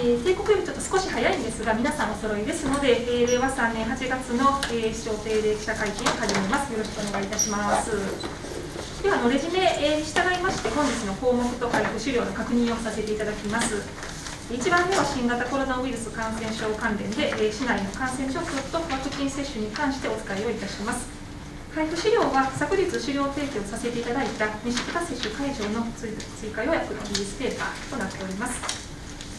えー、帝国よりちょっと少し早いんですが、皆さんお揃いですので、えー、令和3年8月の、えー、市長定例記者会見を始めます。よろしくお願いいたします。では、のレジュメ、に従いまして、本日の項目と配布資料の確認をさせていただきます。1番目は新型コロナウイルス感染症関連で、えー、市内の感染状況とワクチン接種に関してお伝えをいたします。配布資料は昨日資料提供させていただいた西北接種会場の追加予約のリリースペーパーとなっております。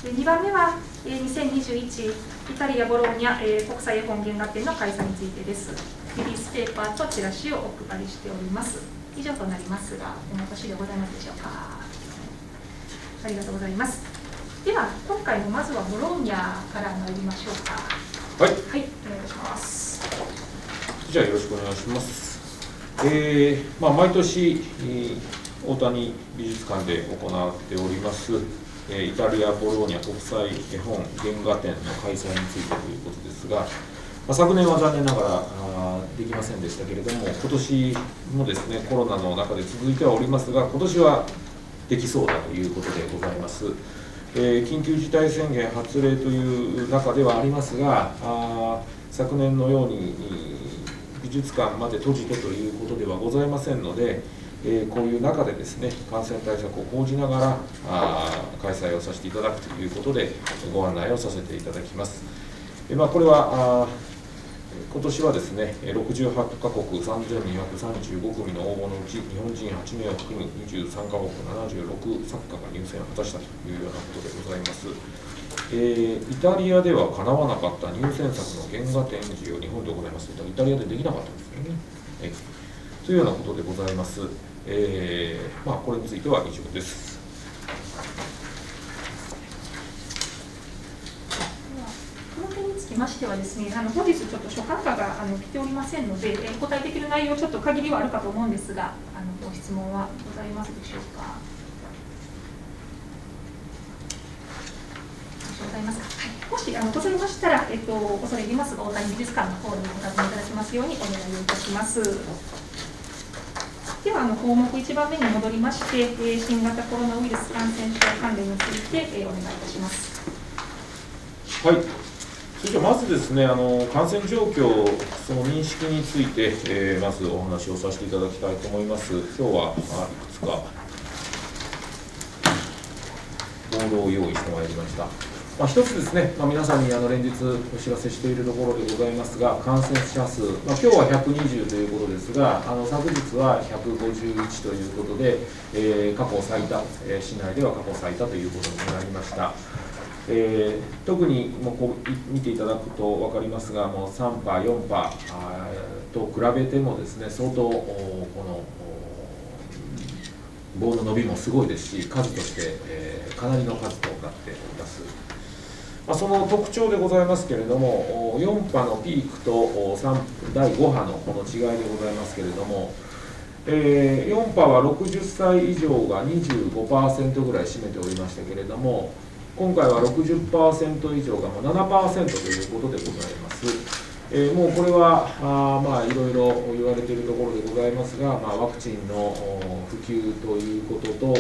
2番目は2021イタリア・ボローニャ国際絵本原画展の開催についてです。リリースペーパーとチラシをお配りしております。以上となりますが、お残しでございますでしょうか。ありがとうございます。では、今回もまずはボローニャから参りましょうか。はい。はい、お願いします。じゃあ、よろしくお願いします。えー、まあ、毎年、大谷美術館で行っております。イタリア・ボローニャ国際絵本原画展の開催についてということですが、まあ、昨年は残念ながらあできませんでしたけれども、今年もですねコロナの中で続いてはおりますが、今年はできそうだということでございます。えー、緊急事態宣言発令という中ではありますが、あ昨年のように美術館まで閉じてということではございませんので、えこういう中でですね感染対策を講じながらあ開催をさせていただくということでご案内をさせていただきます。えまあ、これはあ今年はですね68カ国3235組の応募のうち日本人8名を含む23カ国76作家が入選を果たしたというようなことでございます。えー、イタリアではかなわなかった入選作の原画展示を日本で行いますとイタリアでできなかったんですよね。え、というようなことでございます。えー、まあ、これについては以上です。この点につきましてはですね、あの本日ちょっと諸閣下があの来ておりませんので、えー、答えできる内容ちょっと限りはあるかと思うんですが、あのご質問はございますでしょうか？ございますか？はい、もしあのございましたら、えっと恐れ入りますが大谷美術館の方にお尋ねいただきますようにお願いをいたします。ではあの項目1番目に戻りまして、え新型コロナウイルス感染症関連について、えお願いいたします。はい。それではまずですね、あの感染状況、その認識について、えー、まずお話をさせていただきたいと思います。今日は、まあ、いくつかボードを用意してまいりました。まあ、一つですね、まあ、皆さんにあの連日お知らせしているところでございますが、感染者数、まあ、今日は120ということですが、あの昨日は151ということで、えー、過去最多、えー、市内では過去最多ということになりました。えー、特にもうこう見ていただくと分かりますが、もう3波、4波と比べてもですね、相当この棒の伸びもすごいですし、数として、えー、かなりの数となっております。まあ、その特徴でございますけれども4波のピークと第5波のこの違いでございますけれども、えー、4波は60歳以上が25%ぐらい占めておりましたけれども今回は60%以上がもう7%ということでございます。えー、もうこれはあまあいろいろ言われているところでございますが、まあ、ワクチンの普及ということと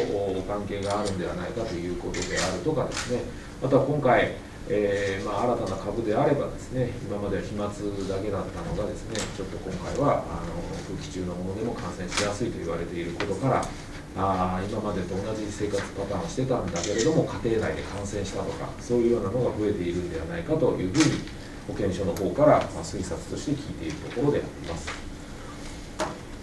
関係があるんではないかということであるとかですねまた今回えー、まあ、新たな株であればですね今までは飛沫だけだったのがですねちょっと今回はあの空気中のものでも感染しやすいと言われていることからあ今までと同じ生活パターンをしてたんだけれども家庭内で感染したとかそういうようなのが増えているんではないかというふうに保健所の方から、ま推察として聞いているところであります。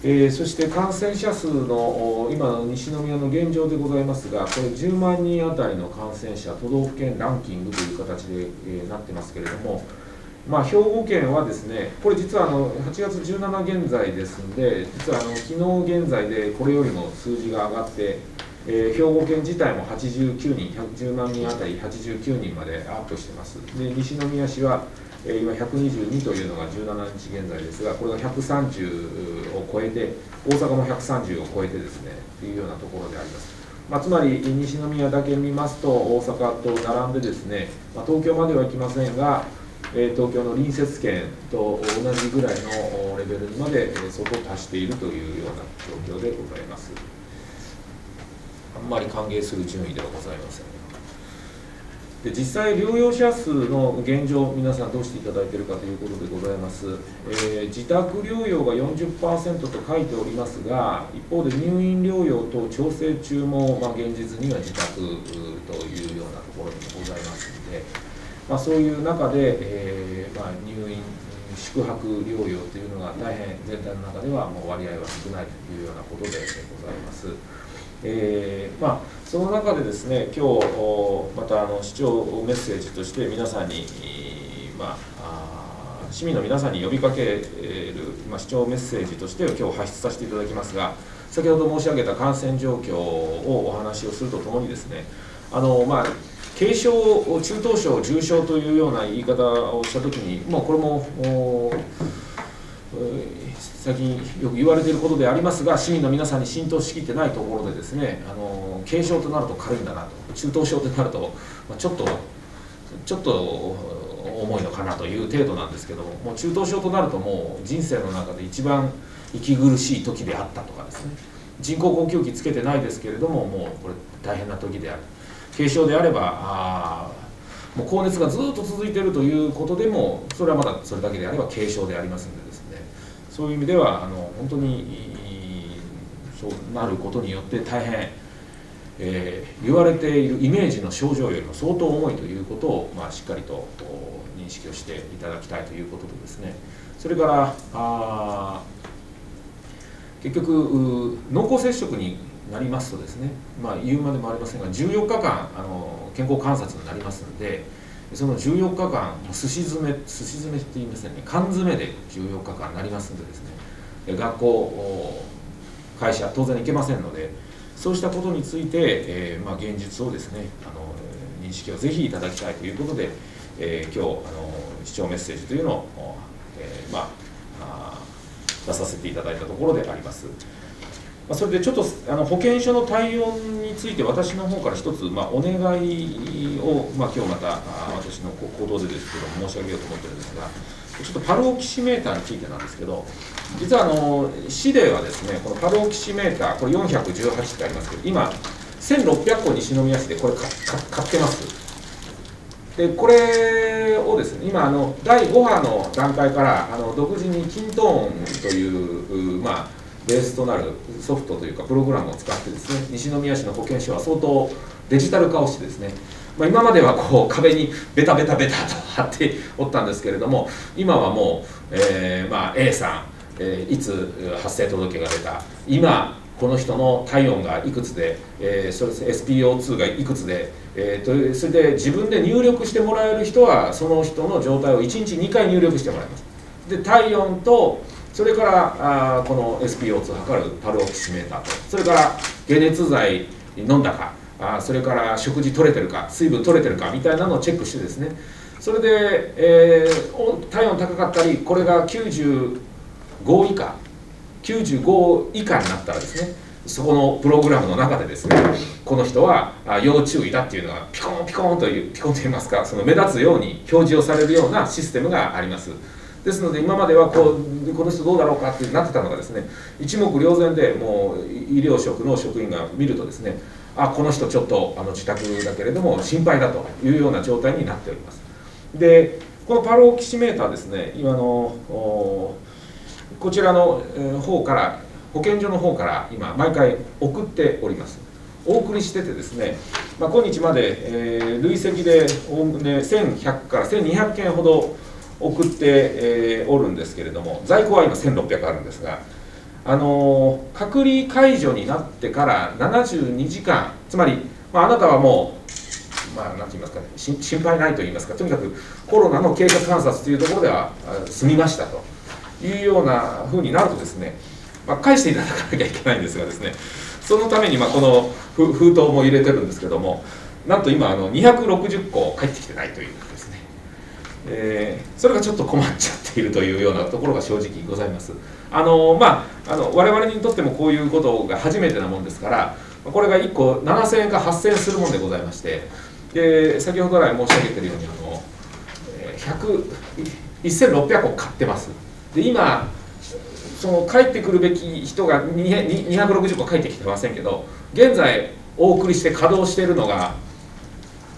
えー、そして感染者数の今の西宮の現状でございますが、これ10万人当たりの感染者、都道府県ランキングという形で、えー、なってますけれども、まあ、兵庫県はですね、これ実はあの8月17現在ですので、実はあの昨日現在でこれよりも数字が上がって、えー、兵庫県自体も89人、110万人当たり89人までアップしてます。で西宮市はえ今122というのが17日現在ですがこれが130を超えて大阪も130を超えてですねというようなところであります、まあ、つまり西宮だけ見ますと大阪と並んでですね、まあ、東京までは行きませんがえ東京の隣接県と同じぐらいのレベルにまで相当達しているというような状況でございます。あんまり歓迎する順位ではございませんで実際、療養者数の現状、皆さんどうしていただいているかということでございます、えー、自宅療養が40%と書いておりますが、一方で入院療養と調整中も、まあ、現実には自宅というようなところでもございますので、まあ、そういう中で、えーまあ、入院、宿泊療養というのが大変全体の中ではもう割合は少ないというようなことでございます。えー、まあ、その中でですね今日またあの市長メッセージとして皆さんに、まあ、市民の皆さんに呼びかける、まあ、市長メッセージとして今日発出させていただきますが先ほど申し上げた感染状況をお話をするとともにですねあの、まあ、軽症、中等症、重症というような言い方をしたときに、まあ、これも最近よく言われていることでありますが市民の皆さんに浸透しきってないところでですねあの軽症となると軽いんだなと中等症となると、ま、ちょっとちょっと重いのかなという程度なんですけどももう中等症となるともう人生の中で一番息苦しい時であったとかですね人工呼吸器つけてないですけれどももうこれ大変な時である。軽症であればあもう高熱がずっと続いているということでもそれはまだそれだけであれば軽症でありますのでそういう意味ではあの本当にそうなることによって大変、えー、言われているイメージの症状よりも相当重いということを、まあ、しっかりと認識をしていただきたいということでですね。それからあ結局濃厚接触になりますとですね、まあ、言うまでもありませんが14日間あの健康観察になりますのでその14日間すし詰めすし詰めって言いませんね缶詰で14日間なりますのでですね学校会社当然行けませんのでそうしたことについて、えー、まあ、現実をですねあの認識をぜひいただきたいということで、えー、今日あの視聴メッセージというのを、えー、まあ、出させていただいたところであります。まそれでちょっとあの保健所の対応について私の方から一つ、まあ、お願いを、まあ、今日また私の行動でですけど申し上げようと思ってるんですがちょっとパルオキシメーターについてなんですけど実はあの市ではですねこのパルオキシメーターこれ418ってありますけど今1600個西宮市でこれ買ってます。でこれをですね今あの第5波の段階からあの独自にキントーンというまあベースとなるソフトというかプログラムを使ってですね西宮市の保健所は相当デジタル化をしてですね、まあ、今まではこう壁にベタベタベタと貼っておったんですけれども今はもう、えー、まあ A さん、えー、いつ発生届が出た今この人の体温がいくつで、えー、それ SPO2 がいくつで、えー、とそれで自分で入力してもらえる人はその人の状態を1日2回入力してもらいます。で体温とそれからあこの SPO2 を測るパルオキシメーターと。それから解熱剤飲んだか。あそれから食事取れてるか水分取れてるかみたいなのをチェックしてですねそれで、えー、体温高かったりこれが95以下95以下になったらですねそこのプログラムの中でですねこの人は要注意だっていうのがピコンピコンというピコンといいますかその目立つように表示をされるようなシステムがあります。ですので今まではこうこの人どうだろうかってなってたのがですね一目瞭然でもう医療職の職員が見るとですねあこの人ちょっとあの自宅だけれども心配だというような状態になっております。でこのパルオキシメーターですね今のこちらの方から保健所の方から今毎回送っております。お送りしててですね、まあ、今日まで、えー、累積でおおむね1100から1200件ほど送って、えー、おるんですけれども在庫は今1600あるんですが、あの、隔離解除になってから72時間つまり、まあ、あなたはもう、まあ、なんて言いますかね心配ないと言いますかとにかくコロナの経過観察というところでは済みましたというようなふうになるとですね、まあ、返していただかなきゃいけないんですがですねそのためにまあこの封筒も入れてるんですけどもなんと今あの260個返ってきてないというですねえー、それがちょっと困っちゃっているというようなところが正直ございます。あのまあ、あの我々にとってもこういうことが初めてなもんですからこれが1個7000円か8000円するもんでございましてで先ほど来申し上げてるようにあの1600個買ってます。で今その帰ってくるべき人が260個帰ってきてませんけど現在お送りして稼働しているのが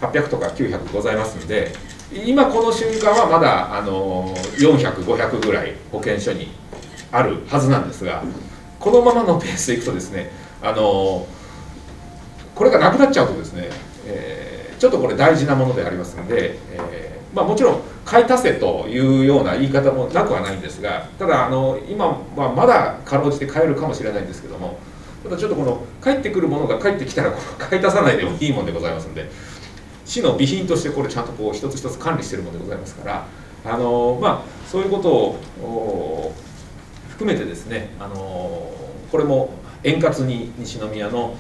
800とか900ございますんで今この瞬間はまだあの400、500ぐらい保健所にあるはずなんですがこのままのペースでいくとですねあのこれがなくなっちゃうとですね、えー、ちょっとこれ大事なものでありますので、えー、まあ、もちろん買い足せというような言い方もなくはないんですがただあの今はまだかろうじて買えるかもしれないんですけどもただちょっとこの帰ってくるものが帰ってきたら 買い足さないでもいいもんでございますので市の備品としてこれちゃんとこう一つ一つ管理してるものでございますからあのまあそういうことを含めてですねあのこれも円滑に西宮の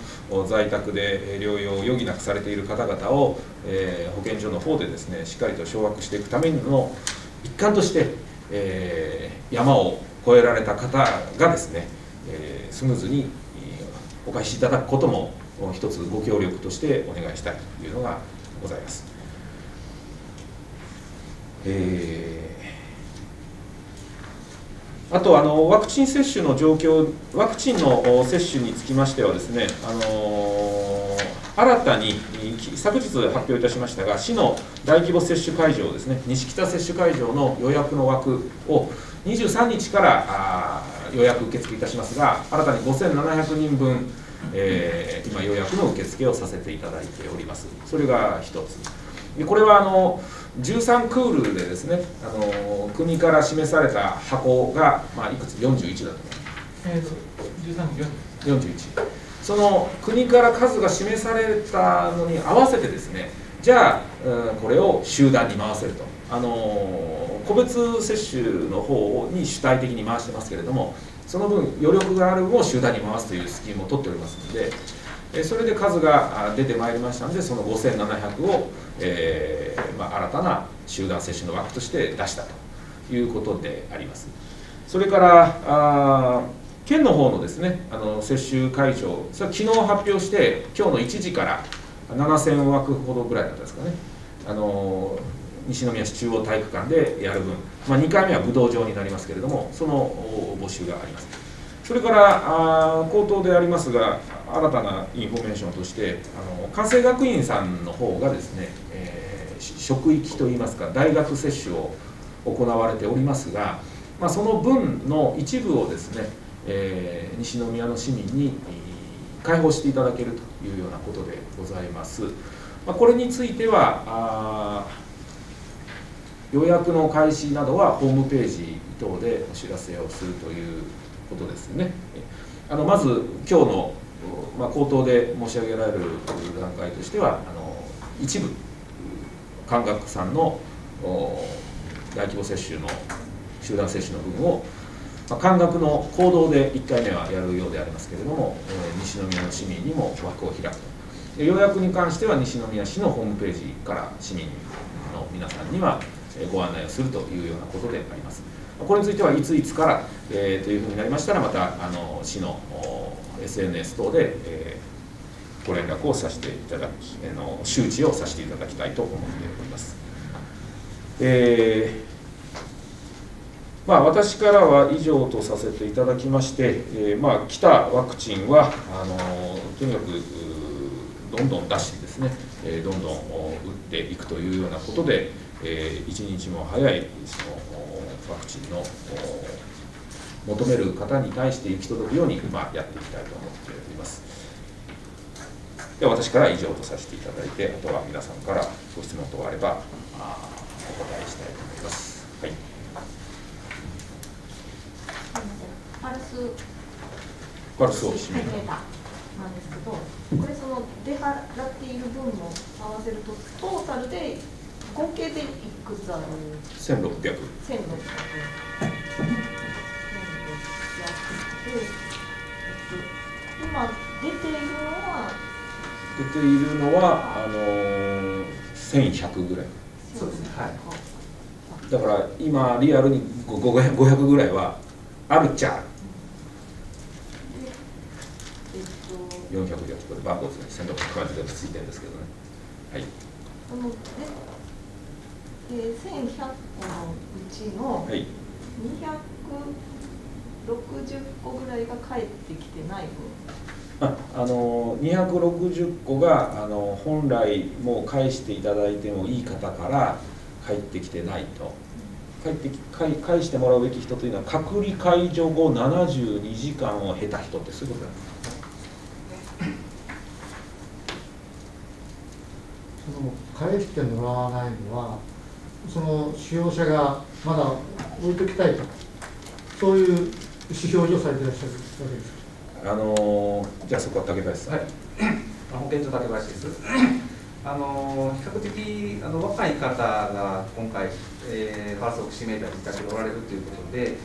在宅で療養を余儀なくされている方々を、えー、保健所の方でですねしっかりと掌握していくための一環として、えー、山を越えられた方がですね、えー、スムーズにお返しいただくことも一つご協力としてお願いしたいというのがございます。えー、あとあのワクチン接種の状況、ワクチンの接種につきましてはですね、あの新たに昨日発表いたしましたが、市の大規模接種会場ですね、西北接種会場の予約の枠を23日から予約受付いたしますが、新たに5700人分、えー、今、予約の受付をさせていただいております。それが一つ。でこれはあの13クールでですねあの国から示された箱が、まあ、いくつ？41だと思います。えー、13 41その国から数が示されたのに合わせてですねじゃあ、うん、これを集団に回せると。あの個別接種の方に主体的に回してますけれどもその分余力がある分を集団に回すというスキームを取っておりますのでそれで数が出てまいりましたのでその5700を、えーまあ、新たな集団接種の枠として出したということであります。それからあ県の方のですねあの接種会場それは昨日発表して今日の1時から7000枠ほどぐらいだったですかね。あの西宮市中央体育館でやる分、まあ、2回目は武道場になりますけれどもその募集があります。それから口頭でありますが新たなインフォメーションとしてあの関西学院さんの方がですね、えー、職域といいますか大学接種を行われておりますが、まあ、その分の一部をですね、えー、西宮の市民に開放していただけるというようなことでございます。まあ、これについては予約の開始などはホームページ等でお知らせをするということですね。あのまず今日の、まあ、口頭で申し上げられる段階としてはあの一部関学さんの大規模接種の集団接種の部分を、まあ、関学の行動で1回目はやるようでありますけれども、えー、西宮の市民にも枠を開くと予約に関しては西宮市のホームページから市民の皆さんにはご案内をするというようなことであります。これについてはいついつから、えー、というふうになりましたらまたあの市の SNS 等で、えー、ご連絡をさせていただき、えー、の周知をさせていただきたいと思っております。えー、まあ、私からは以上とさせていただきまして、えー、まあ、来たワクチンはあのとにかくどんどん出してですね、えどんどん打っていくというようなことで、えー、一日も早いそのワクチンの求める方に対して行き届くように、まあ、やっていきたいと思っております。では私から以上とさせていただいて、あとは皆さんからご質問等あればあお答えしたいと思います。はい。パルスパルスを締めたなんですけど、これその出払っている分も合わせるとトータルで合計でいくつある？千六百。千六百。今出ているのは出ているのはあの千百ぐらい。そうですね。はい。だから今リアルに五百五百ぐらいはあるっちゃ四百でこれ番号ですね千六百万でついてるんですけどね。はい。あのえー、1100個のうちの200個260個ぐらいが返ってきてない分ああの260個があの本来もう返していただいてもいい方から返ってきてないと。返ってき返返してもらうべき人というのは隔離解除後72時間を経た人ってそういうことなんですその返してもらわないのはその使用者がまだ置いときたいと。そういう指標上されていらっしゃるわけですあのじゃあそこは竹林さん、はい、保健所竹林ですあの比較的あの若い方が今回、えー、ファースト指名で自宅でおられるということで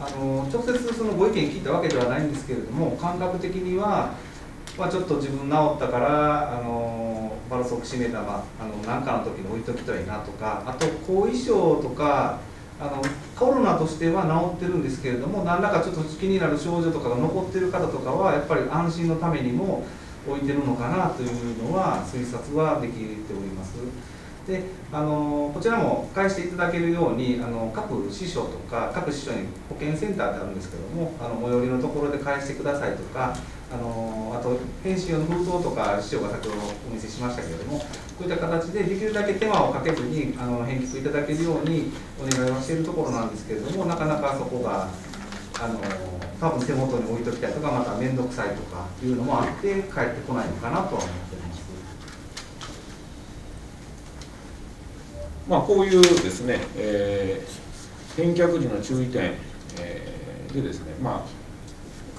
あの直接そのご意見聞いたわけではないんですけれども感覚的にはまあ、ちょっと自分治ったからあのバラソクシメタはあの何かの時に置いときたいなとかあと後遺症とかあのコロナとしては治ってるんですけれども何らかちょっと気になる症状とかが残ってる方とかはやっぱり安心のためにも置いてるのかなというのは推察はできております。であのこちらも返していただけるようにあの各師匠とか各師匠に保健センターってあるんですけどもあの最寄りのところで返してくださいとかあのあと返信用の封筒とか師匠が先ほどお見せしましたけれどもこういった形でできるだけ手間をかけずにあの返却いただけるようにお願いはしているところなんですけれどもなかなかそこがあの多分手元に置いときたいとかまた面倒くさいとかいうのもあって帰ってこないのかなとは思ってます。まあ、こういうですね、えー、返却時の注意点、えー、でですね、まあ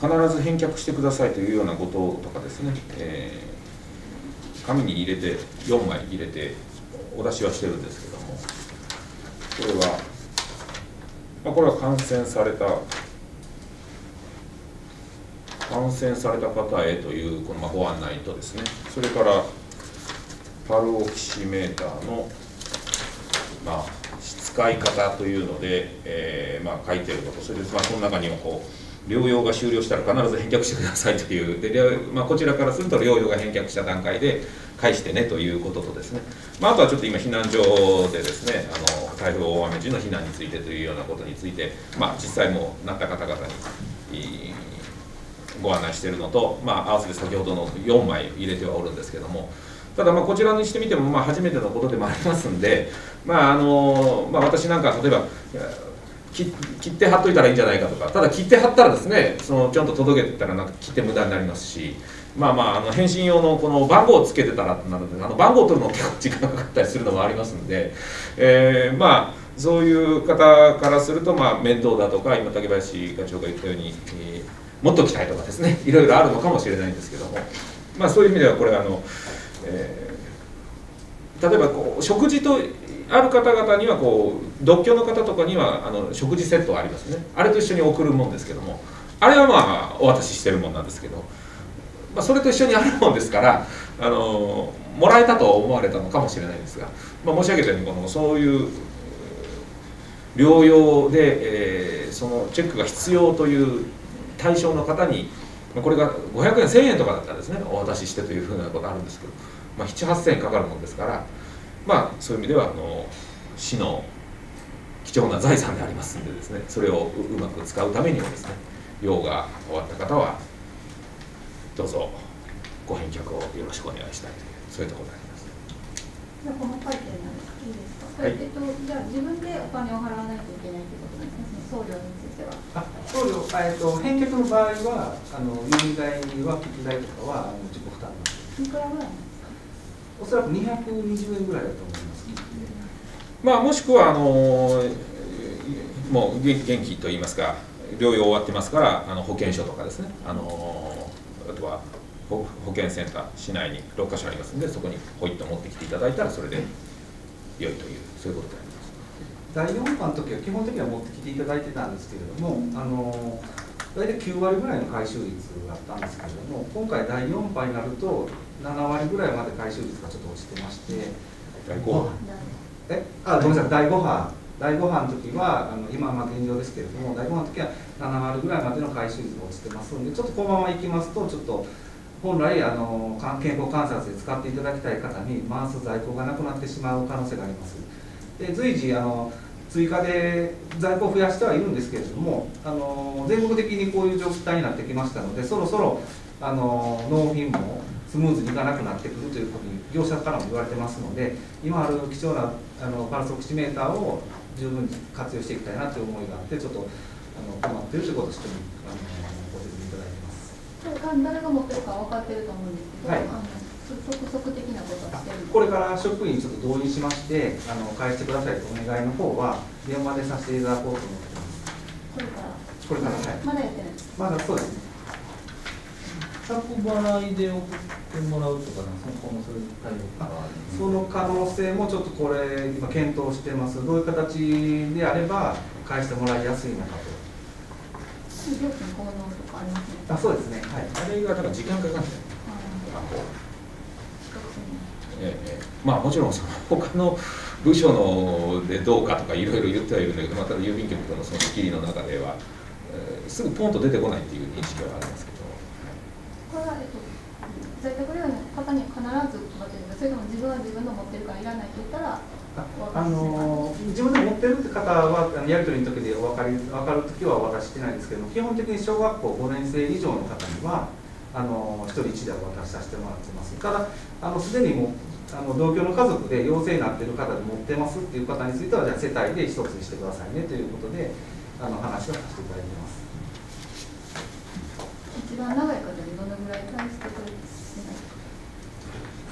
必ず返却してくださいというようなこととかですね、えー、紙に入れて4枚入れてお出しはしてるんですけども。これは、まあ、これは感染された感染された方へというこのまあご案内とですね。それからパルオキシメーターのまあ使い方というので、えー、まあ書いてること。それでまあその中にはこう療養が終了したら必ず返却してくださいという。で、まあ、こちらからすると療養が返却した段階で返してねということとですね、まあ、あとはちょっと今避難所でですねあの台風大雨時の避難についてというようなことについて、まあ、実際もなった方々にご案内しているのと、まあ、合わせて先ほどの4枚入れてはおるんですけども。ただまこちらにしてみてもまあ初めてのことでもありますんで、まああのまあ、私なんか例えば切って貼っといたらいいんじゃないかとか。ただ切って貼ったらですねそのちゃんと届けてたらなんか切って無駄になりますし。まあまああの返信用のこの番号をつけてたらなのであの番号を取るの結構時間がかかったりするのもありますんで、えー、まあそういう方からするとまあ面倒だとか今竹林課長が言ったように、えー、持っときたいとかですね。いろいろあるのかもしれないんですけども。まあそういう意味ではこれあの、えー、例えばこう食事とある方々にはこう独居の方とかにはあの食事セットありますね。あれと一緒に送るもんですけども。あれはまあお渡ししてるもんなんですけど、まあ、それと一緒にあるもんですからあのもらえたと思われたのかもしれないですが、まあ、申し上げたようにこのそういう療養で、えー、そのチェックが必要という対象の方にこれが500円1000円とかだったらですねお渡ししてというふうなことあるんですけど、まあ、78000円かかるもんですから。まあそういう意味ではあの市の貴重な財産でありますんでですねそれをうまく使うためにはですね用が終わった方はどうぞご返却をよろしくお願いしたいというそういうところであります。じゃ細かい点なんですいいですか。はい、えっとじゃあ自分でお金を払わないといけないということなんですね。送料については。あ、送料えっと返却の場合はあの郵便代は機器代とかはあの自己負担いくらぐらいなんですか？おそらく220円ぐらいだと思います。まあ、もしくはあのもう元気といいますか療養終わってますからあの保健所とかですねあのあとは保健センター市内に6か所ありますのでそこにポイッと持ってきていただいたらそれで良いというそういうことであります第4波の時は基本的には持ってきていただいてたんですけれどもあの大体9割ぐらいの回収率だったんですけれども今回第4波になると7割ぐらいまで回収率がちょっと落ちてまして。第5波。えあごめんなさい第5波。第5波の時はあの今は現状ですけれども第5波の時は7割ぐらいまでの回収率が落ちてますのでちょっとこのままいきますとちょっと本来あの健康観察で使っていただきたい方に回す在庫がなくなってしまう可能性があります。で随時あの追加で在庫を増やしてはいるんですけれども、あの全国的にこういう状態になってきましたので、そろそろあの納品もスムーズにいかなくなってくるということに業者からも言われてますので、今ある貴重なあのパルスオキシメーターを十分に活用していきたいなという思いがあって、ちょっとあの困っているということをちょっとあのご説明いただいてます。誰が持ってるか分かってると思うんですけど、はいあの的なことをしてるこれから職員ちょっと導入しまして、あの返してくださいとお願いの方は、電話でさせていただこうと思ってます。これからこれから、はい。まだやってないまだそうですね。着払いで送ってもらうとか、そこもそういう対応があるその可能性もちょっとこれ、今検討してます。どういう形であれば返してもらいやすいのかと。あ、そうですね。はい。あれがだから時間かかるんだよええまあもちろんその他の部署のでどうかとかいろいろ言ってはいるんだけど、まあ、ただ郵便局とのその仕切りの中では、えーすぐポンと出てこないっていう認識はありますけど、これは、えっと、在宅療養の方に必ず配ってるんですそれとも自分は自分の持ってるからいらないって言ったらあの自分で持ってるって方はあのやり取りの時でお分かり分かる時はお渡ししてないんですけども基本的に小学校5年生以上の方にはあの1人1台お渡しさせてもらってます。ただあのすでにもあの同居の家族で陽性になってる方で持ってますっていう方についてはじゃあ世帯で1つにしてくださいねということであの話をさせていただいてます一番長い方にどのぐらい対してくれてない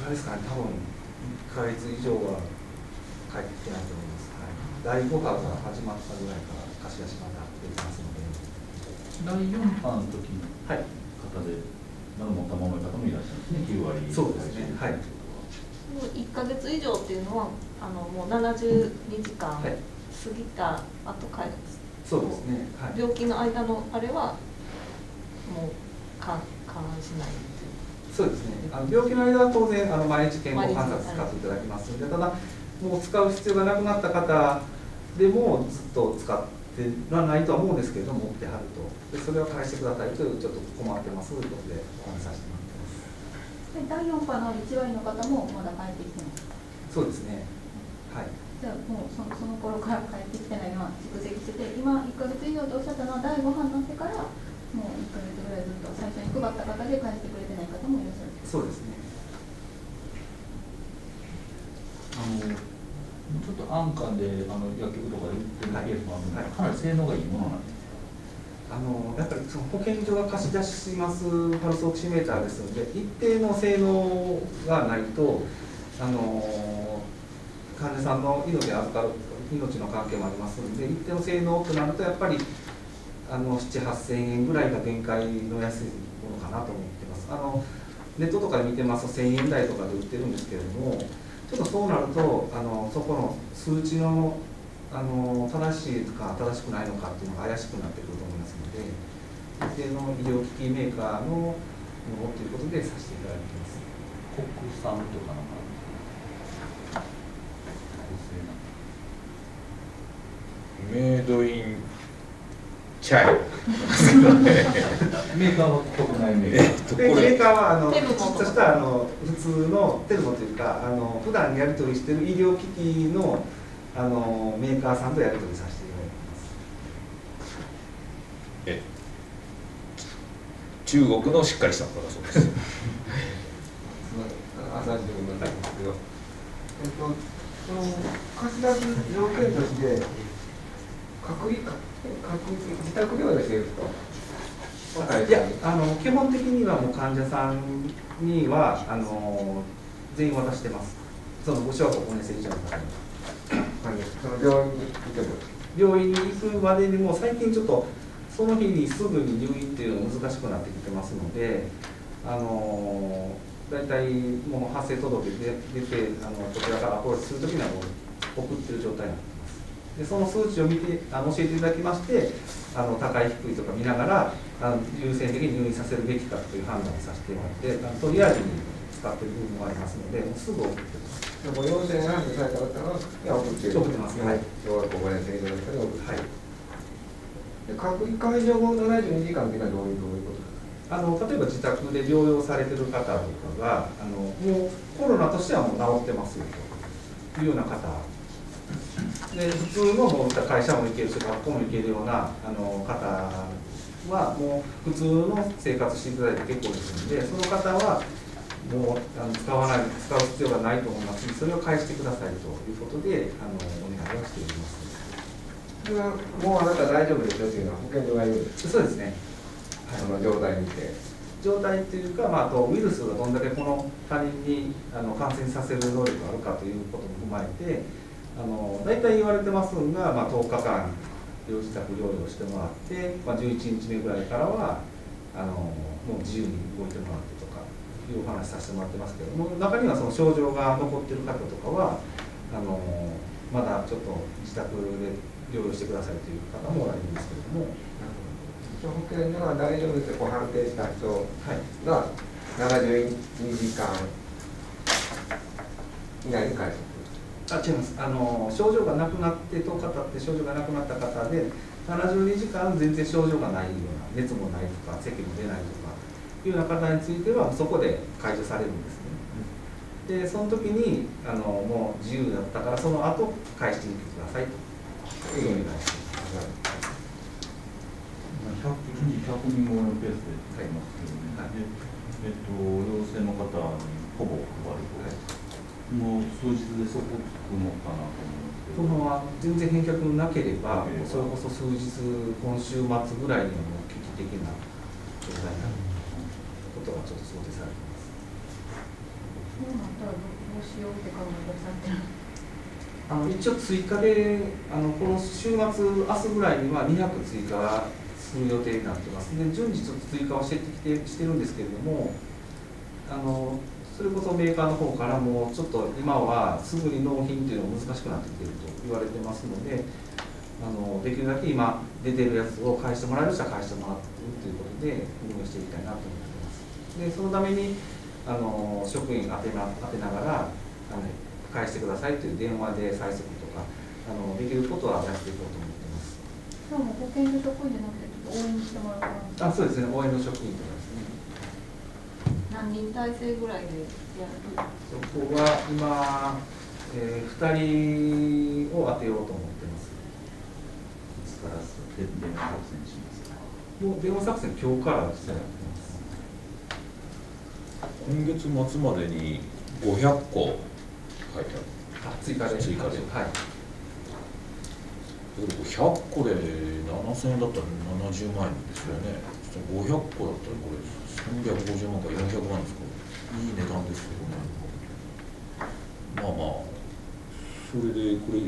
あれですかね多分1ヶ月以上は帰ってきてないと思います、はい、第5波が始まったぐらいから貸し出しまた出てますので。第4波の時のはい。方で、まだ持ったままの方もいらっしゃるんですね、9割。そうですね。はい。もう1ヶ月以上っていうのはあのもう72時間過はい。ぎた後帰るそうですね。はい。病気の間のあれはもうか勘案しないそうですね。あの病気の間は当然あの毎日健康観察使っていただきますのでただもう使う必要がなくなった方でもずっと使ってらないとは思うんですけれども持ってはると。でそれは返してくださいというちょっと困ってますということでお話しさせてもらってます。で第4波の1割の方もまだ帰ってきてないそうですねはいじゃあもうそのその頃から帰ってきてないのは蓄積してて今1ヶ月以上とおっしゃったのは第5波になってからもう1ヶ月ぐらいずっと最初に配った方で返してくれてない方もいらっしゃるそうですねあのちょっと安価であの薬局とかで売ってるケースもあるんで、はいかなり性能がいいものなんです。あのやっぱりその保健所が貸し出しますパルスオキシメーターですので一定の性能がないとあの患者さんの命を預かる命の関係もありますので一定の性能となるとやっぱりあの7 8千円ぐらいが限界の安いものかなと思ってますあのネットとかで見てますと1000円台とかで売ってるんですけれどもちょっとそうなるとあのそこの数値のあの正しいか正しくないのかっていうのが怪しくなってくると思いますので一定の医療機器メーカーのものということでさせていただいてます国産とかなんか？メイドインチャイルメーカーは国内メーカー。メーカーはあのちょっとしたあの普通のテルモというかあの普段やり取りしている医療機器のあのメーカーさんとやり取りさせていただいてます。え中国のしっかりしたものだそうです。朝日でございますけど、えっと、その貸し出す条件として、隔離自宅療養していると。いやあの基本的にはもう患者さんにはあの全員渡してますそのご小学校5年生以上の方にあのその病院に行っても。病院に行くまでにも最近ちょっとその日にすぐに入院っていうのが難しくなってきてますのであの大体もう発生届で出てあのこちらからアプローチするときにはもう送ってる状態になってますでその数値を見てあの教えていただきましてあの高い低いとか見ながらあの優先的に入院させるべきかという判断をさせてもらってあのトリアージに使ってる部分もありますのでもうすぐ送ってますでも陽性が判定された方は、いや送って。送ってます。はい。小学校5年生以上の人に送っていはい。る。で隔離解除後72時間っていうのはどういうどういうことですか？あの例えば自宅で療養されてる方とかがあのもうコロナとしてはもう治ってますよというような方で普通のもう会社も行けるし学校も行けるようなあの方はもう普通の生活していただいて結構ですのでその方はもうあの使わない使う必要がないと思います。のでそれを返してくださいということであのお願いをしております。それはもうあなた大丈夫ですよというのは保健所が言う。んですそうですね。その状態見て。状態っていうか、まあ、あとウイルスがどんだけこの他人にあの感染させる能力があるかということも踏まえてあの大体言われてますのが、まあ、10日間療自宅療養してもらって、まあ、11日目ぐらいからはあのもう自由に動いてもらってとかいうお話しさせてもらってますけども中にはその症状が残ってる方とかはあのまだちょっと自宅で療養してくださいという方もおられるんですけれども、保健所が大丈夫ですよ。こう判定した人はい、が72時間以内に帰ってあ違います。あの症状がなくなって10日経って症状がなくなった方で72時間全然症状がないような熱もないとか咳も出ないとかいうような方についてはそこで解除されるんですね。でその時にあのもう自由だったからその後返してみてくださいというお願いします。100 1日100人超えのペースで使いますけどね、はい。でえっと、陽性の方にほぼ配ると、もう数日でそこつくのかなと思うんですけど、全然返却なければそれこそ数日今週末ぐらいにはもう危機的な状態になることがちょっと想定されています。そうなったらどうしようって考え出されてるあの一応追加であのこの週末明日ぐらいには200追加する予定になってます。で順次ちょっと追加をしてきてしてるんですけれどもあのそれこそメーカーの方からもちょっと今はすぐに納品っていうのが難しくなってきてると言われてますのであのできるだけ今出てるやつを返してもらえる人は返してもらってるということで運用していきたいなと思ってます。でそのためにあの職員当てな当てながらあの返してくださいという電話で催促とかあのできることはやっていこうと思ってます。今日も保健所職員じゃなくて応援してもらう感じあそうですね。応援の職員とかですね何人体制ぐらいでやるそこは今、えー、2人を当てようと思ってます。いつから電電話作戦しますか。もう電話作戦今日から実際やってます今月末までに500個書いてあるあ追加で。追加で。はい。だけど100個で7000円だったら70万円ですよね。500個だったらこれ350万か400万ですか？いい値段ですよね。まあまあ。それでこれ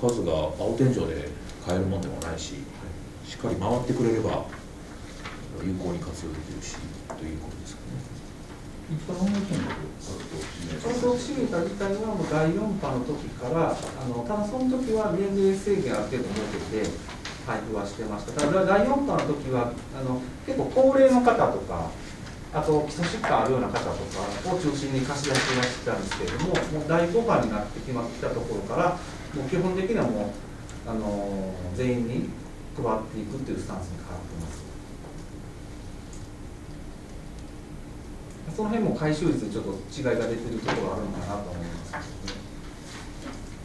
数が青天井で買えるもんでもないししっかり回ってくれれば有効に活用できるしということですかね。いつから音楽権力活動を始め活動を締めた自体はもう第4波の時からあのただその時は年齢制限ある程度設けて配布はしてましたただ第4波の時はあの結構高齢の方とかあと基礎疾患あるような方とかを中心に貸し出していらっしゃったんですけれどももう第5波になってきまったところからもう基本的にはもうあの全員に配っていくっていうスタンスに変わってますその辺も回収率でちょっと違いが出てるところがあるのかなと思います。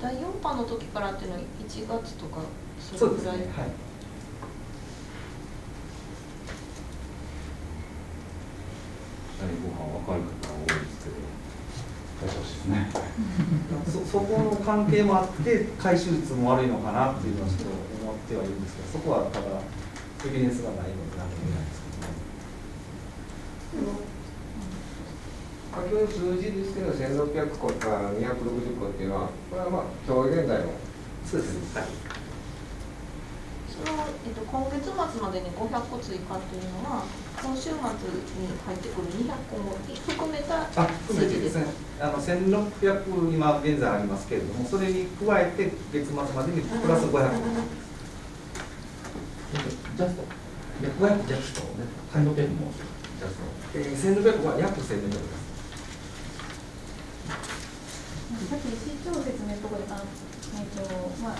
第4波の時からっていうのは1月とかそうですね。れぐらいはい。第5波若い方多いですけど、書いてほしいですね。そそこの関係もあって回収率も悪いのかなっていうのはちょっと思ってはいるんですけど、そこはただエビデンスがないのでなんとも言えないですけどね。書きの数字ですけど1600個から260個っていうのはこれはまあ今日現在のそうですね。はい。その、えっと、今月末までに500個追加っていうのは今週末に入ってくる200個も含めたあ、含めてですね。あの1600今現在ありますけれども、それに加えて月末までにプラス500個。ジャスト、500ジャストね、1600もジャスト。えー、1600は約1600です。さっき市長説明のところであの、えっとまあ、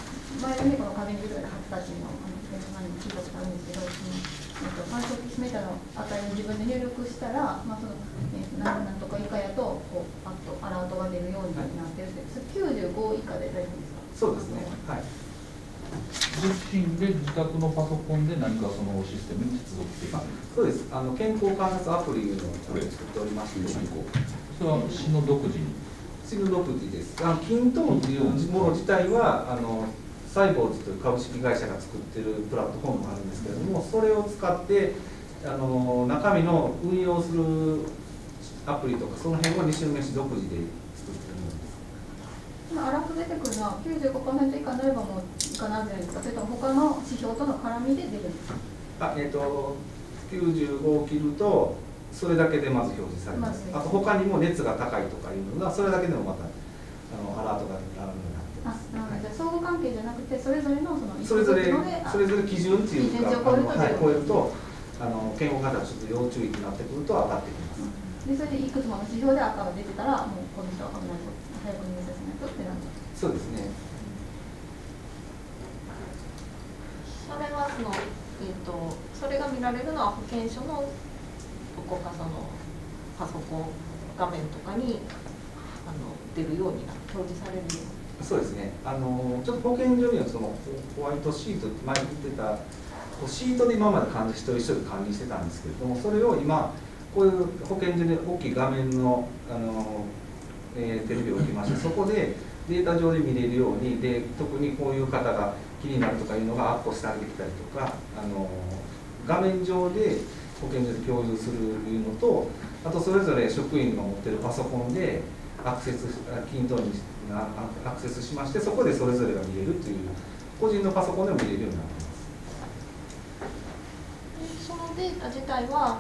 前にこの壁にいるような初たちのあの弁護さんに聞いたことあるんですけど、そのえっと、観測メーターの値を自分で入力したら、まあそのえっと、何なんとか以下やとこうパッとアラートが出るようになってるって、それ95以下で大丈夫ですかそうですねはい自身で自宅のパソコンで何かそのシステムに接続できるあそうですあの健康観察アプリいうのを作っておりましてそれは市の独自にシグ独自です。あのキントーンというもの自体はあのサイボーズという株式会社が作ってるプラットフォームがあるんですけれども、それを使ってあの中身の運用するアプリとかその辺を西梅市独自で作ってるものです。今アラート出てくるのは95%以下になればもういかなんじゃないですかそれとも他の指標との絡みで出るんですか？あえっ、と95を切るとそれだけでまず表示されます。あと他にも熱が高いとかいうのがそれだけでもまたあのアラートがあるようになってます。あなるほどじゃあ相互関係じゃなくてそれぞれのそのそれぞれそれぞれ基準っていうか、基準値を超えるとあのはい、超えるとあの健康観察ちょっと要注意になってくると上がってきます。でそれでいくつもの指標で赤が出てたらもうこの人は危ないぞ早く入社しないとってなるそうですね。それはその、えー、とそれが見られるのは保険証のこかそのパソコン画面とかにあの出るようにな表示されるようにそうですね。あのちょっと保健所にはそのホワイトシートって前に言ってたシートで今まで管理一人一人管理してたんですけれども、それを今こういう保健所で大きい画面のあの、えーテレビを置きまして、そこでデータ上で見れるようにで特にこういう方が気になるとかいうのがアップしてあげてきたりとか、あの画面上で保健所で共有するいうのと、あとそれぞれ職員が持ってるパソコンでアクセス均等にアクセスしましてそこでそれぞれが見れるという個人のパソコンでも見れるようになってます。そのデータ自体は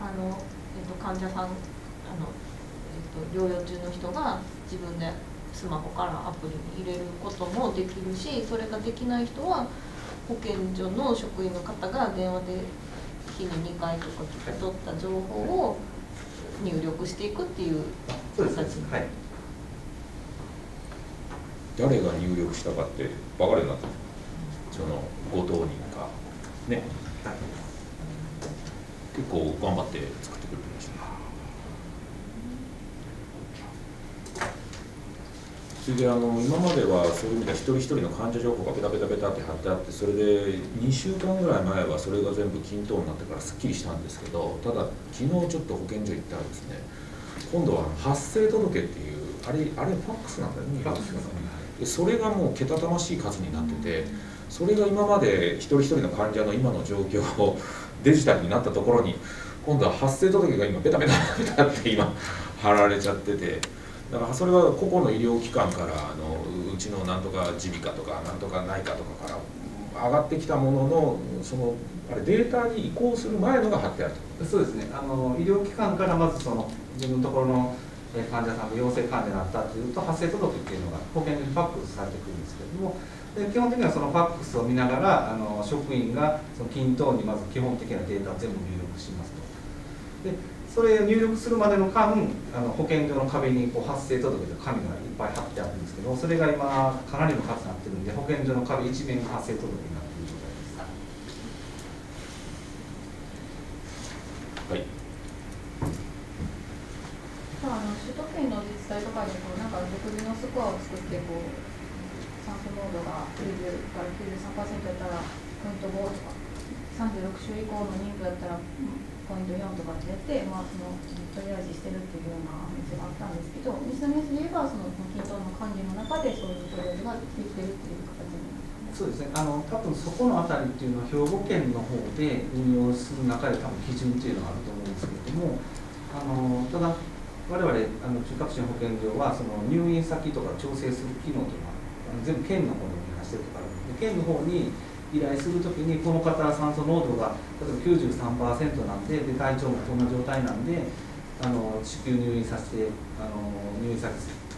あの、えっと患者さんあの、えっと療養中の人が自分でスマホからアプリに入れることもできるしそれができない人は保健所の職員の方が電話で日に2回とか聞き取った情報を入力していくっていうそうですね。はい。誰が入力したかって分かるようになったそのご当人か。ね。はい。結構頑張って作ってくれてましたねそれであの今まではそういう意味では一人一人の患者情報がベタベタベタって貼ってあってそれで2週間ぐらい前はそれが全部均等になってからすっきりしたんですけどただ昨日ちょっと保健所行ったらですね今度は発生届っていうあれあれファックスなんだよねファックスでそれがもうけたたましい数になっててそれが今まで一人一人の患者の今の状況を デジタルになったところに今度は発生届が今ベタベタベタって今貼られちゃっててだからそれは個々の医療機関からあのうちのなんとか耳鼻科とかなんとか内科とかから上がってきたもののそのあれデータに移行する前のが貼ってあるとそうですね。あの医療機関からまずその自分のところの患者さんが陽性患者になったっていうと発生届っていうのが保健所にファックスされてくるんですけれども。で基本的にはそのファックスを見ながらあの職員がその均等にまず基本的なデータを全部入力しますと。でそれを入力するまでの間あの保健所の壁にこう発生届という紙がいっぱい貼ってあるんですけどそれが今かなりの数になってるんで保健所の壁一面が発生届になっている状態です。はい。まあ、あの首都圏の自治体とかにこうなんか独自のスコアを作ってこう酸素濃度が90から93%やったらポイント5とか36週以降の妊婦だったらうんポイント4とかってやって、まあ、そのとりあえずしてるっていうような話があったんですけど西宮市で言えばその均等の管理の中でそういうとりあえずができてるっていう形になってますそうですね、あの多分そこのあたりっていうのは兵庫県の方で運用する中で多分基準っていうのがあると思うんですけれども、あのただ、我々あの中核心保健所はその入院先とか調整する機能というのはあの全部県の方にお願いしてるとかあるので、県の方に依頼するときに、この方は酸素濃度が例えば93%なんでで、体調もこんな状態なんで、あの至急入院させてあの入院先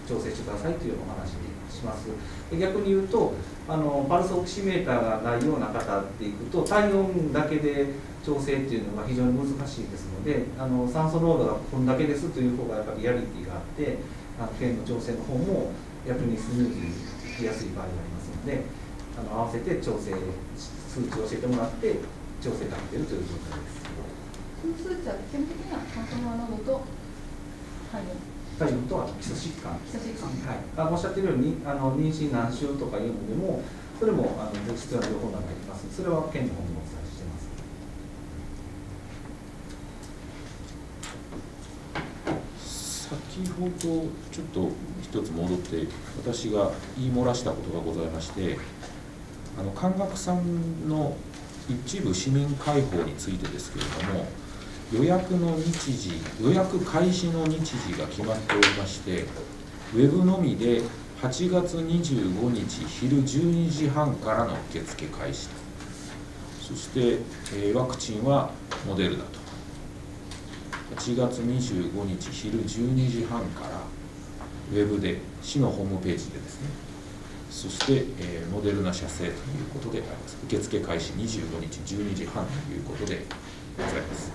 調整してくださいというお話にします。で逆に言うとあのパルスオキシメーターがないような方でいくと体温だけで調整っていうのが非常に難しいですのであの酸素濃度がこんだけですという方がやっぱりリアリティがあってあの県の調整の方も逆にスムーズに出やすい場合がありますのであの合わせて調整数値を教えてもらって調整かけているという状態です。その数値は基本的には酸素濃度と肺炎タイムとは基礎疾患。基礎疾患。はい、あのおっしゃってるようにあの妊娠何週とかいうのでもそれもあの必要な情報が入ります。それは県の方にもお伝えしています。先ほどちょっと一つ戻って私が言い漏らしたことがございましてあの関学さんの一部市民開放についてですけれども予約の日時予約開始の日時が決まっておりましてウェブのみで8月25日昼12時半からの受付開始と。そして、えーワクチンはモデルナと。8月25日昼12時半からウェブで市のホームページでですねそして、えーモデルナ社製ということであります。受付開始25日12時半ということでございます。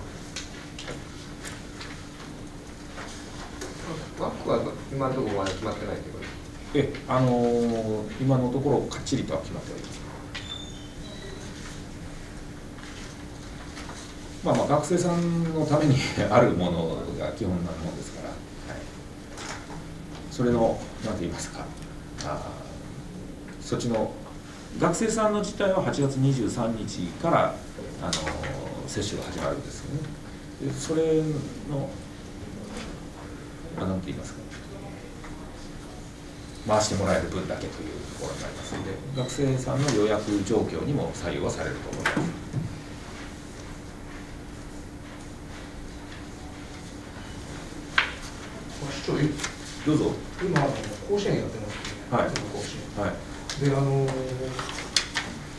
ワックは今のところまだ決まってないということ？えあのー今のところかっちりとは決まっておりますまあまあ学生さんのために あるものが基本なものですから、はい、それの何て言いますか。あーそっちの学生さんの自体は8月23日からあのー接種が始まるんですよね。でそれのあなんて言いますか。回してもらえる分だけというところになりますので学生さんの予約状況にも採用はされると思います。どうぞ。今、甲子園やってますよね、はい。甲子園。はいで、あの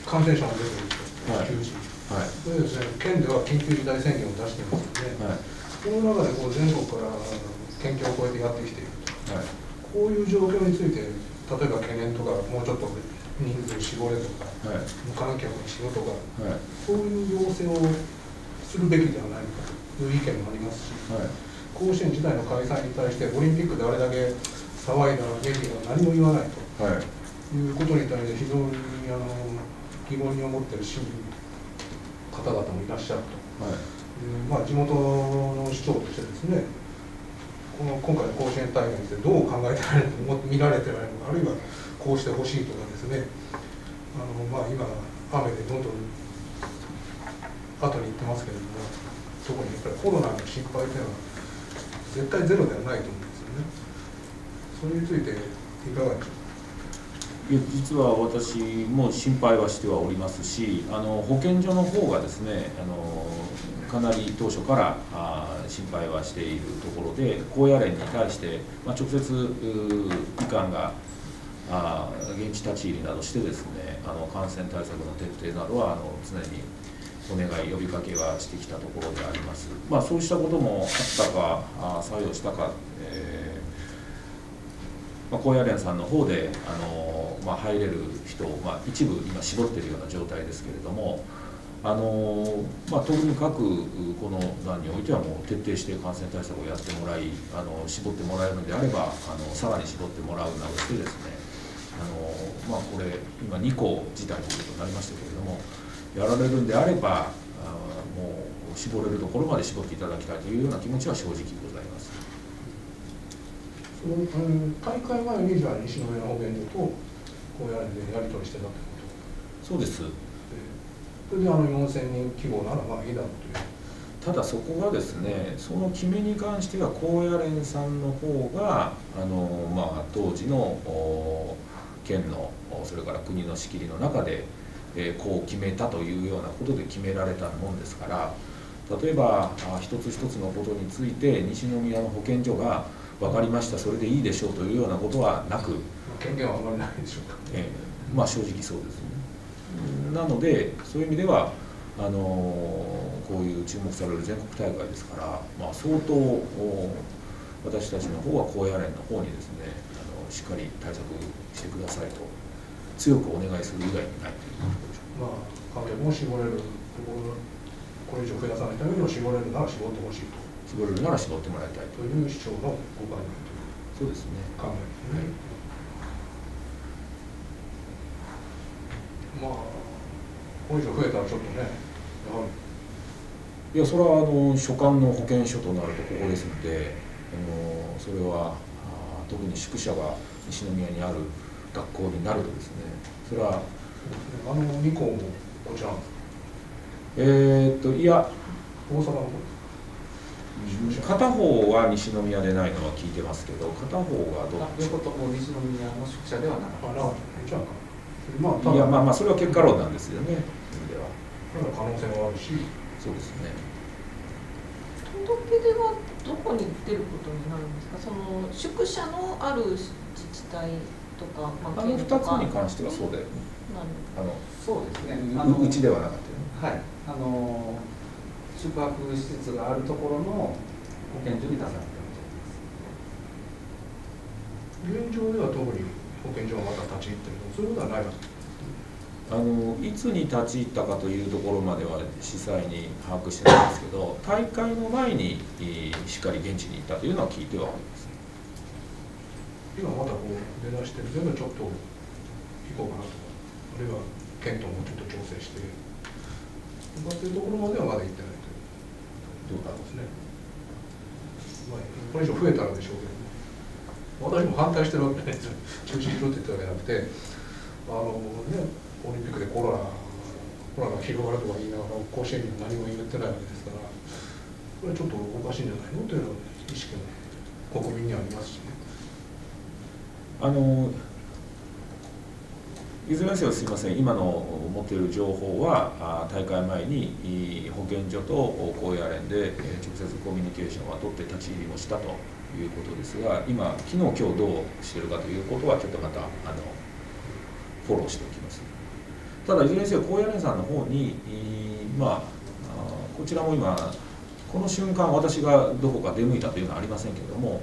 感染者が出てるはい。と、急時、はい。それでですね、県では緊急事態宣言を出していますよね、はい。この中でこう全国から県境を越えてやってきていると、はい。こういう状況について、例えば懸念とか、もうちょっと人数絞れとか、はい。無観客にしろとか、はい。そういう要請をするべきではないのかという意見もありますし。はい。甲子園自体の開催に対してオリンピックであれだけ騒いだメディアが何も言わないと。はいいうことに対して非常にあの疑問に思っている市民方々もいらっしゃるとはい、まあ、地元の市長としてですねこの今回の甲子園大会についてどう考えてられるのか見られてられるのかあるいはこうしてほしいとかですねあの、まあ、今雨でどんどん後に行ってますけれども特にやっぱりコロナの心配というのは絶対ゼロではないと思うんですよね。それについていかがでしょう。いや実は私も心配はしてはおりますしあの保健所の方がですねあのかなり当初からあ心配はしているところで高野連に対して、まあ、直接うー医官があ現地立ち入りなどしてですねあの感染対策の徹底などはあの常にお願い呼びかけはしてきたところであります。まあ、そうしたこともあったかあ作用したか、えーまあ、高野連さんの方で、あのまあ、入れる人を、まあ、一部今絞っているような状態ですけれども、あのまあ、とにかくこの段においてはもう徹底して感染対策をやってもらいあの絞ってもらえるのであればあのさらに絞ってもらうなどしてですねあの、まあ、これ今2校自体ということになりましたけれどもやられるんであればあもう絞れるところまで絞っていただきたいというような気持ちは正直ございます。そのあの大会前にじゃあ西宮の保健所と高野連でやり取りしてたってこそうですそれであの4000人規模ならまあいいだろうという。ただそこがですねその決めに関しては高野連さんの方があの、まあ、当時のお県のおそれから国の仕切りの中で、えーこう決めたというようなことで決められたもんですから例えばあ一つ一つのことについて西宮の保健所が分かりましたそれでいいでしょうというようなことはなく、まあ権限はあまりないでしょうか。えーまあ正直そうですね。なのでそういう意味ではあのこういう注目される全国大会ですから、まあ、相当お私たちの方は高野連の方にですねあのしっかり対策してくださいと強くお願いする以外にないというところでしょまあ観客も絞れるとこれ以上増やさないためにも絞れるなら絞ってほしいとう絞れるなら絞ってもらいたいとという主張のご考えという。そうですね考えですね。まあ、これ以上増えたらちょっとね、やはりいやそれはあの所管の保健所となるとここですのであのそれはあ特に宿舎が西宮にある学校になるとですねそれはあの2校もこちらえーっといや大阪の方片方は西宮でないのは聞いてますけど片方がどう両方とも西宮の宿舎ではなかあ、った。じゃあ、まあ、いやまあまあそれは結果論なんですよねでは。可能性もあるし、そうですね。届け出はどこに出ることになるんですか？その宿舎のある自治体とか、まあの2つ県とか。に関してはそうだよね。なるあのそうですね。あのううちではなかったよね。はい。あの宿泊施設があるところの保健所に出されてる現状では特に保健所がまた立ち入ってるとそういうことはないわけ？あのいつに立ち入ったかというところまでは実際に把握してないんですけど大会の前にえーしっかり現地に行ったというのは聞いてはおります。今またこう出だしてる全部ちょっと行こうかなとかあるいは県ともちょっと調整してとかっていうところまではまだ行ってないというどうだろですね。まあこれ以上増えたらでしょうけど。ね私も反対してるわけじゃないですよ。中止しろって言ったわけじゃなくてあのねオリンピックでコロナコロナが広がるとか言いながら甲子園には何も言ってないわけですからこれちょっとおかしいんじゃないの？というのは意識も国民にありますしね。あのいずれにせよすみません今の持っている情報は大会前に保健所と高野連で直接コミュニケーションは取って立ち入りもしたということですが今昨日今日どうしてるかということはちょっとまたあのフォローしておきます。ただいずれにせよ高野連さんの方にまあこちらも今この瞬間私がどこか出向いたというのはありませんけれども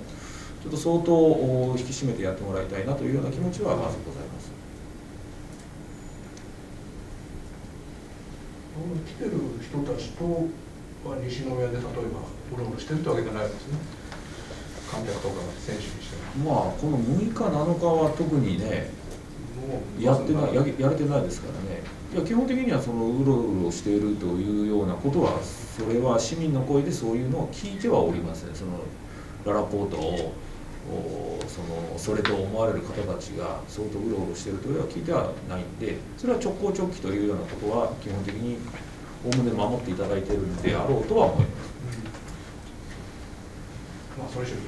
ちょっと相当引き締めてやってもらいたいなというような気持ちはまずございます。来てる人たちとは西宮で例えばうろうろしてるってわけじゃないですね。観客とか選手にしても。まあこの6日7日は特にねもうやってないややれてないですからね。いや基本的にはそのうろうろしているというようなことはそれは市民の声でそういうのを聞いてはおりません。そのララポートをおそのそれと思われる方たちが相当うろうろしているとは聞いてはないんでそれは直行直帰というようなことは基本的におおむね守っていただいているんであろうとは思います。まあそれ以上ね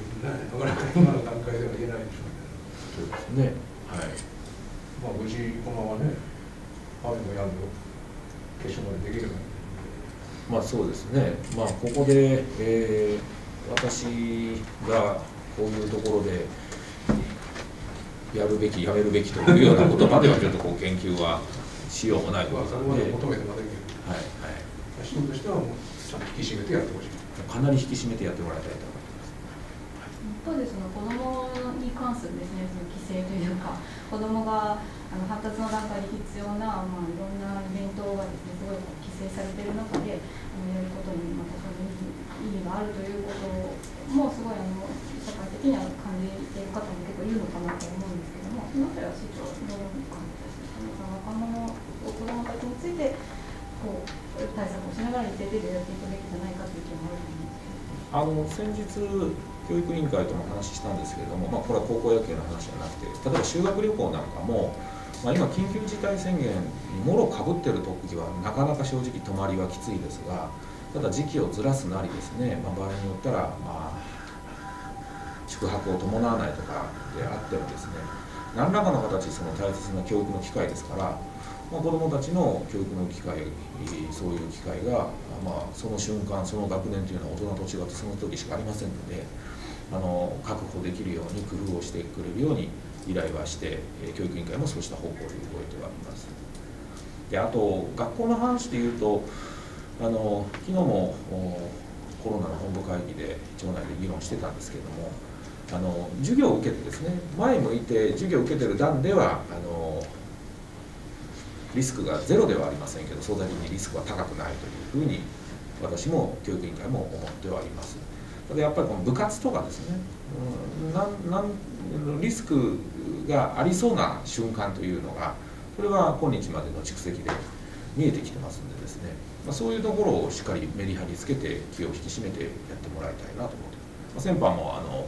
なかなか今の段階では言えないでしょうそうですね。はい。けどまあ無事このままね雨もやんで決勝までできれば。まあそうですね、まあ、ここで、えー私がこういうところでやるべき、やめるべきというようなことまではちょっとこう研究はしようもないとこまあそろなんで、こまで求めてませんけど。はいはい、人としてはもうちゃんと引き締めてやってほしい。かなり引き締めてやってもらいたいと思います。一方でその子供に関するですねその規制というか子供があの発達の段階で必要な、まあ、いろんなイベントがですねすごいこう規制されている中であのやることにまたその意義があるということもすごいあの社会的には感じている方も結構いるのかなと思うんですけどもそのあたりは市長どう感じですかその若者子供たちについてこう対策をしながら一定程度やっていくべきじゃないかという意見もあると思うんですけど。あの先日教育委員会とも話したんですけれども、まあ、これは高校野球の話じゃなくて例えば修学旅行なんかも、まあ、今緊急事態宣言にもろかぶってる時はなかなか正直泊まりはきついですがただ時期をずらすなりですね、まあ、場合によったら、まあ、宿泊を伴わないとかであってもですね何らかの形その大切な教育の機会ですから、まあ、子どもたちの教育の機会そういう機会が、まあ、その瞬間その学年というのは大人と違ってその時しかありませんのであの確保できるように工夫をしてくれるように依頼はして教育委員会もそうした方向で動いてはいます。であと学校の話でいうとあの昨日もコロナの本部会議で町内で議論してたんですけれどもあの授業を受けてですね前向いて授業を受けてる段ではあのリスクがゼロではありませんけど相対的にリスクは高くないというふうに私も教育委員会も思ってはいます。ただやっぱりこの部活とかですねうんなんなんリスクがありそうな瞬間というのがこれは今日までの蓄積で見えてきてますんでですね、まあ、そういうところをしっかりメリハリつけて気を引き締めてやってもらいたいなと思ってます、ま、先般もあの、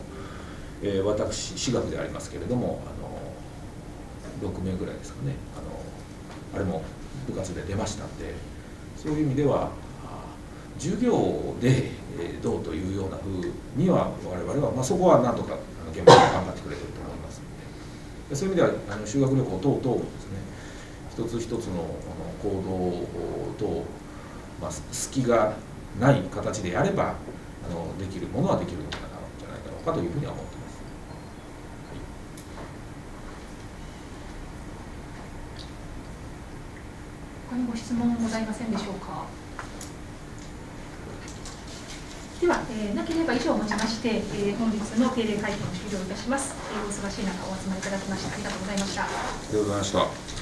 えー私私学でありますけれどもあの6名ぐらいですかねあのあれも部活で出ましたんでそういう意味では授業でえーどうというような風には我々は、まあ、そこはなんとか現場で頑張ってくれてると思いますのでそういう意味ではあの修学旅行等々もですね一つ一つのあの行動と、まあ、隙がない形でやればあのできるものはできるのかなじゃないだろうかというふうには思ってます。他にご質問ございませんでしょうか？では、えーなければ以上をもちまして、えー本日の定例会見を終了いたします。えーお忙しい中お集まりいただきましてありがとうございました。ありがとうございました。